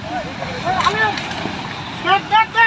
পানি নাই আপনি কে